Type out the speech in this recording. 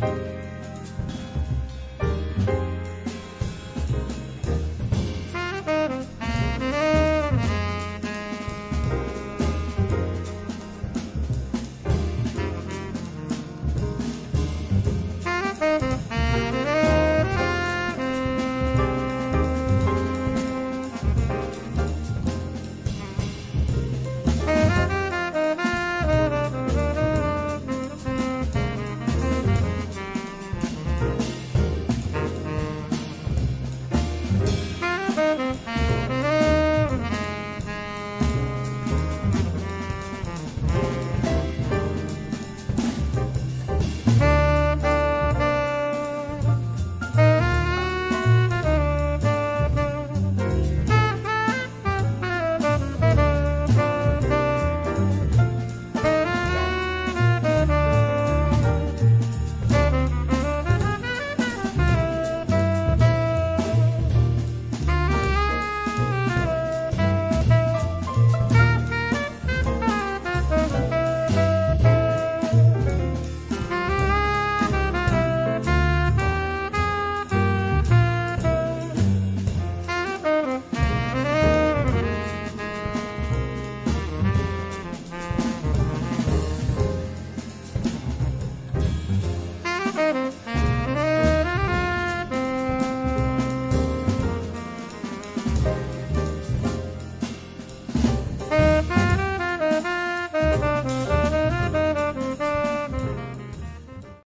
Bye.